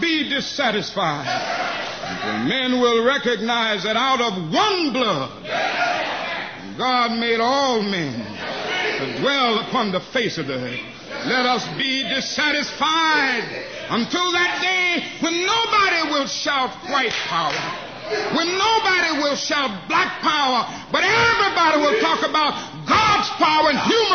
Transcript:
be dissatisfied until men will recognize that out of one blood, God made all men to dwell upon the face of the earth. Let us be dissatisfied until that day when nobody will shout white power, when nobody will shout black power, but everybody will talk about God's power and human